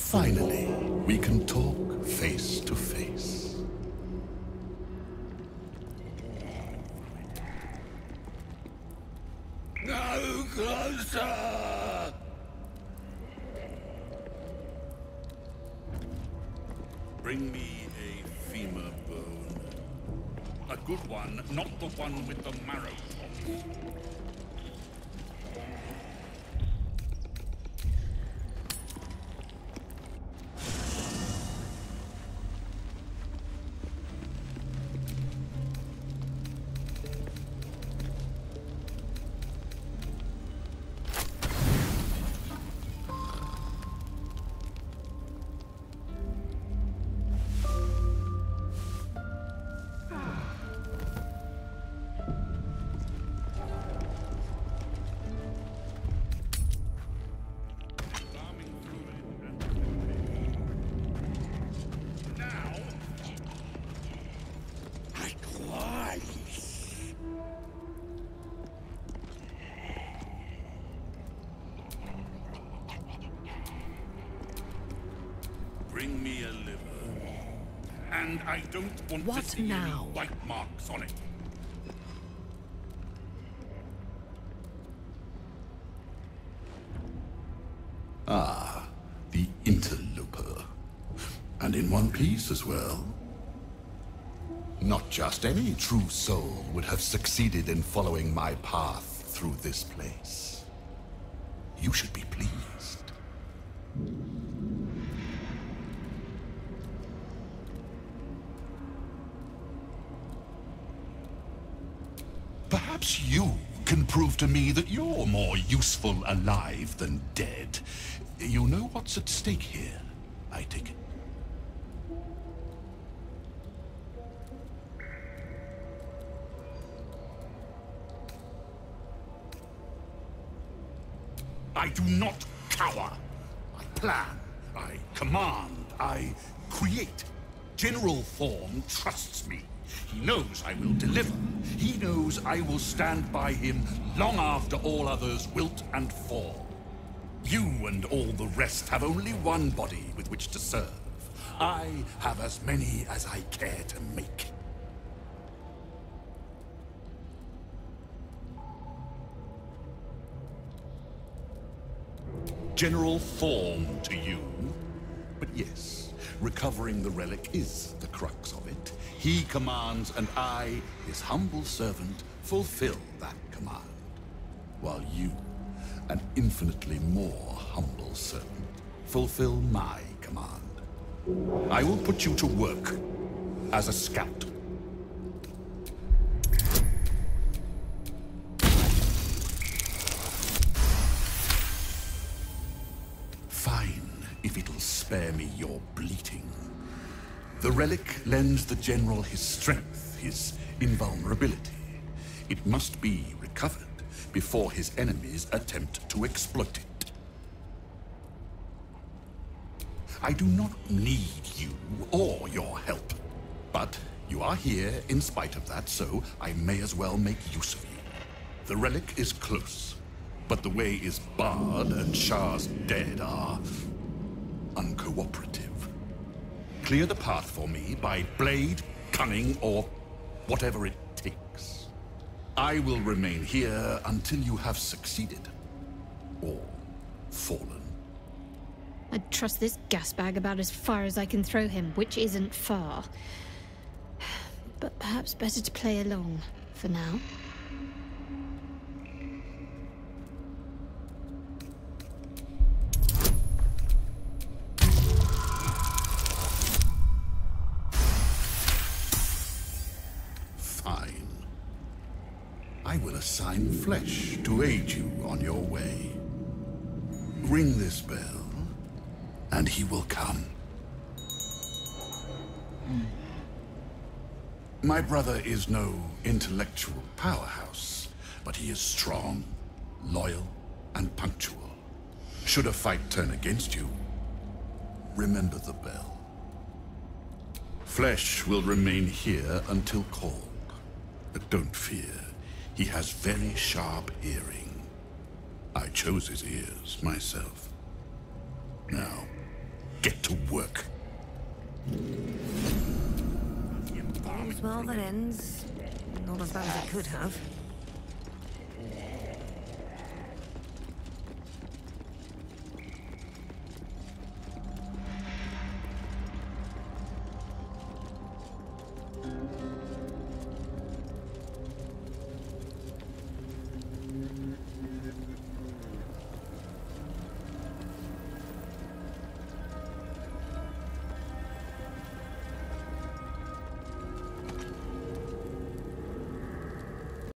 Finally, we can talk face to face. No closer! Bring me a femur bone. A good one, not the one with the marrow. And I don't want What to see now? any white marks on it. Ah, the interloper. And in one piece as well. Not just any true soul would have succeeded in following my path through this place. You should be pleased. Perhaps you can prove to me that you're more useful alive than dead. You know what's at stake here, I take it. I do not cower. I plan. I command. I create. General Thorm trusts me. He knows I will deliver. He knows I will stand by him long after all others wilt and fall. You and all the rest have only one body with which to serve. I have as many as I care to make. General Thorm to you. But yes, recovering the relic is the crux of it. He commands, and I, his humble servant, fulfill that command. While you, an infinitely more humble servant, fulfill my command. I will put you to work as a scout. Fine, if it'll spare me your bleating. The relic lends the general his strength, his invulnerability. It must be recovered before his enemies attempt to exploit it. I do not need you or your help. But you are here in spite of that, so I may as well make use of you. The relic is close, but the way is barred and Shar's dead are uncooperative. Clear the path for me by blade, cunning, or whatever it takes. I will remain here until you have succeeded. Or fallen. I'd trust this gas bag about as far as I can throw him, which isn't far. But perhaps better to play along for now. Flesh to aid you on your way. Ring this bell, and he will come. My brother is no intellectual powerhouse, but he is strong, loyal, and punctual. Should a fight turn against you, remember the bell. Flesh will remain here until called. But don't fear, he has very sharp hearing. I chose his ears myself. Now, get to work. All's well that ends. Not as bad as it could have.